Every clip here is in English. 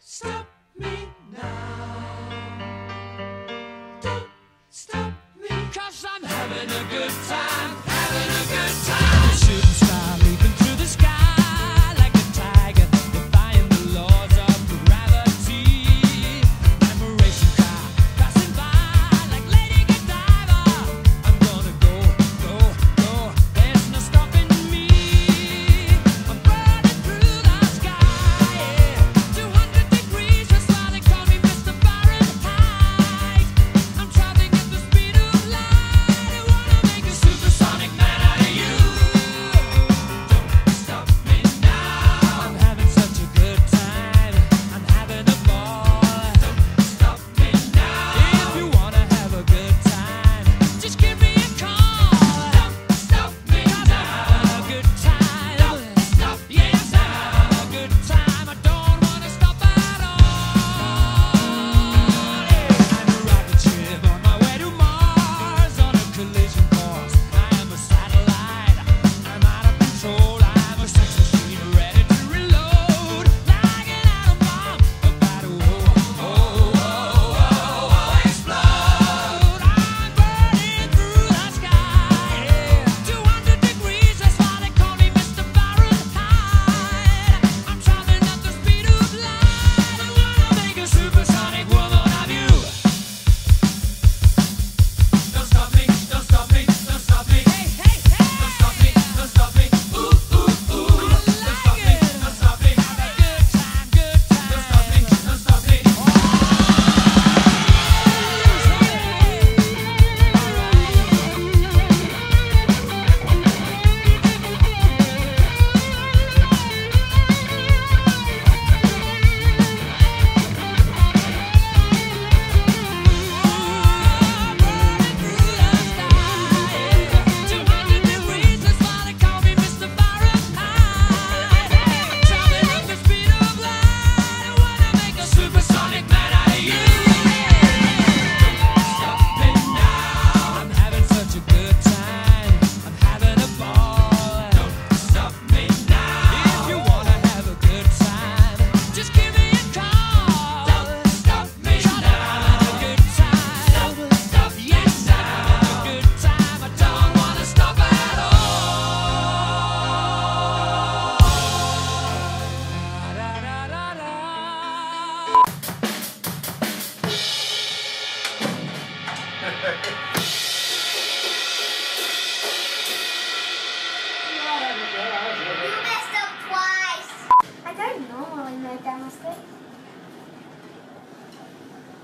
stop me now. Don't stop me, cause I'm having a good time.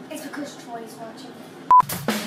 It's because Troy's watching.